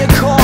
you call